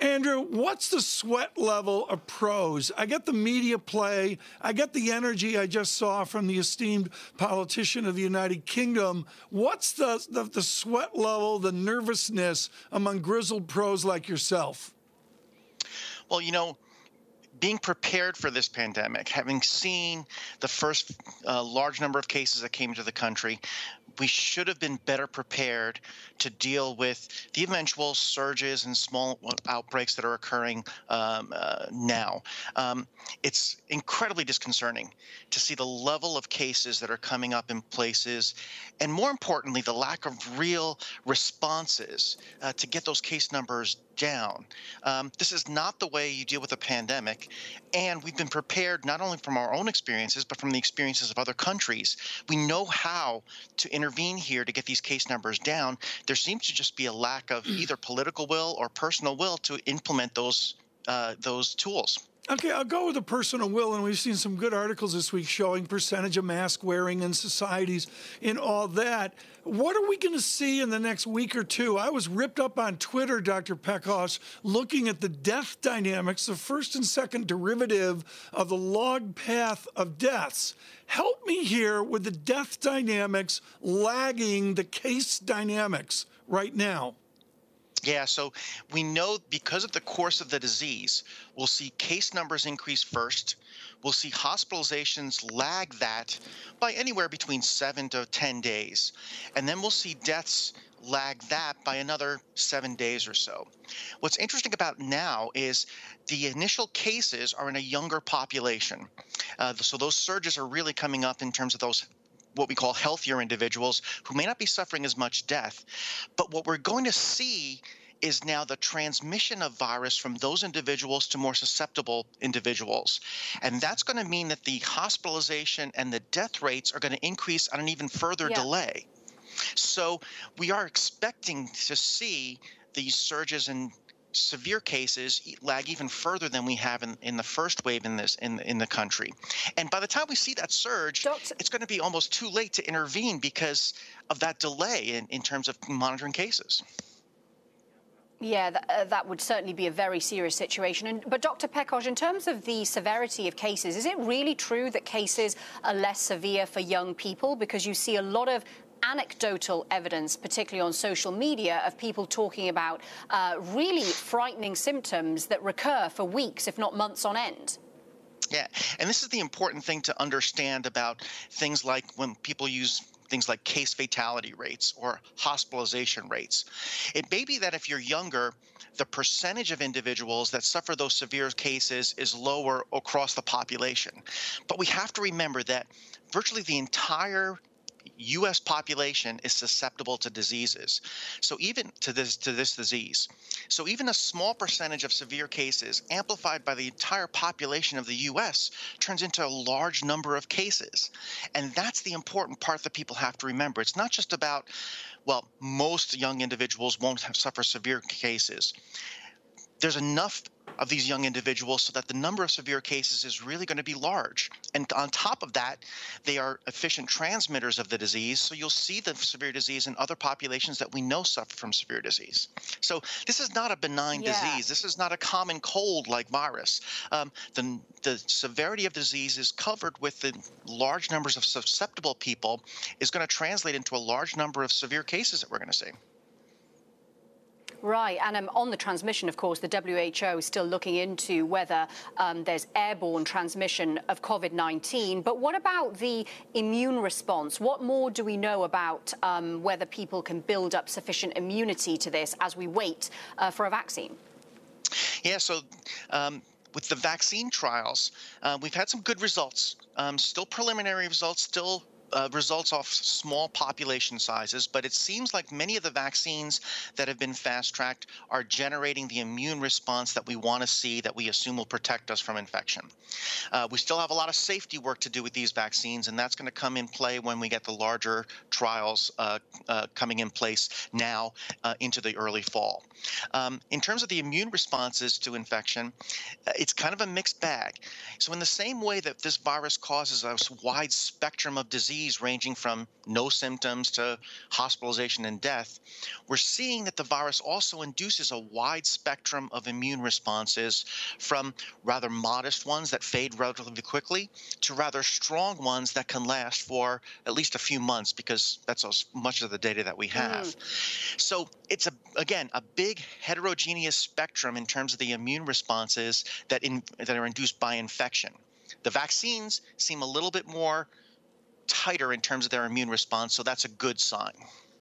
Andrew, what's the sweat level of pros? I get the media play. I get the energy I just saw from the esteemed politician of the United Kingdom. What's the, the, the sweat level, the nervousness among grizzled pros like yourself? Well, you know, being prepared for this pandemic, having seen the first uh, large number of cases that came into the country, we should have been better prepared to deal with the eventual surges and small outbreaks that are occurring um, uh, now. Um, it's incredibly disconcerting to see the level of cases that are coming up in places, and more importantly, the lack of real responses uh, to get those case numbers down. Um, this is not the way you deal with a pandemic, and we've been prepared not only from our own experiences, but from the experiences of other countries. We know how to intervene here to get these case numbers down. There seems to just be a lack of either political will or personal will to implement those uh, those tools. Okay, I'll go with the personal will, and we've seen some good articles this week showing percentage of mask wearing in societies and all that. What are we going to see in the next week or two? I was ripped up on Twitter, Dr. Pekosz, looking at the death dynamics, the first and second derivative of the log path of deaths. Help me here with the death dynamics lagging the case dynamics right now. Yeah, so we know because of the course of the disease, we'll see case numbers increase first. We'll see hospitalizations lag that by anywhere between seven to 10 days. And then we'll see deaths lag that by another seven days or so. What's interesting about now is the initial cases are in a younger population. Uh, so those surges are really coming up in terms of those what we call healthier individuals who may not be suffering as much death. But what we're going to see is now the transmission of virus from those individuals to more susceptible individuals. And that's going to mean that the hospitalization and the death rates are going to increase on an even further yeah. delay. So we are expecting to see these surges in severe cases lag even further than we have in, in the first wave in this in in the country. And by the time we see that surge, Doctor, it's going to be almost too late to intervene because of that delay in, in terms of monitoring cases. Yeah, that, uh, that would certainly be a very serious situation. And, but Dr. Pekosz, in terms of the severity of cases, is it really true that cases are less severe for young people? Because you see a lot of anecdotal evidence, particularly on social media, of people talking about uh, really frightening symptoms that recur for weeks, if not months on end. Yeah, and this is the important thing to understand about things like when people use things like case fatality rates or hospitalization rates. It may be that if you're younger, the percentage of individuals that suffer those severe cases is lower across the population. But we have to remember that virtually the entire U.S. population is susceptible to diseases. So even to this to this disease. So even a small percentage of severe cases, amplified by the entire population of the U.S., turns into a large number of cases. And that's the important part that people have to remember. It's not just about, well, most young individuals won't have, suffer severe cases. There's enough of these young individuals so that the number of severe cases is really going to be large. And on top of that, they are efficient transmitters of the disease. So you'll see the severe disease in other populations that we know suffer from severe disease. So this is not a benign yeah. disease. This is not a common cold like virus. Um, the, the severity of disease is covered with the large numbers of susceptible people is going to translate into a large number of severe cases that we're going to see. Right, and um, on the transmission, of course, the WHO is still looking into whether um, there's airborne transmission of COVID-19. But what about the immune response? What more do we know about um, whether people can build up sufficient immunity to this as we wait uh, for a vaccine? Yeah, so um, with the vaccine trials, uh, we've had some good results. Um, still preliminary results, still uh, results off small population sizes, but it seems like many of the vaccines that have been fast tracked are generating the immune response that we want to see that we assume will protect us from infection. Uh, we still have a lot of safety work to do with these vaccines, and that's going to come in play when we get the larger trials uh, uh coming in place now uh, into the early fall. Um, in terms of the immune responses to infection, uh, it's kind of a mixed bag. So, in the same way that this virus causes a wide spectrum of disease, degrees ranging from no symptoms to hospitalization and death, we're seeing that the virus also induces a wide spectrum of immune responses from rather modest ones that fade relatively quickly to rather strong ones that can last for at least a few months because that's as much of the data that we have. Mm. So it's a again a big heterogeneous spectrum in terms of the immune responses that in, that are induced by infection. The vaccines seem a little bit more tighter in terms of their immune response, so that's a good sign.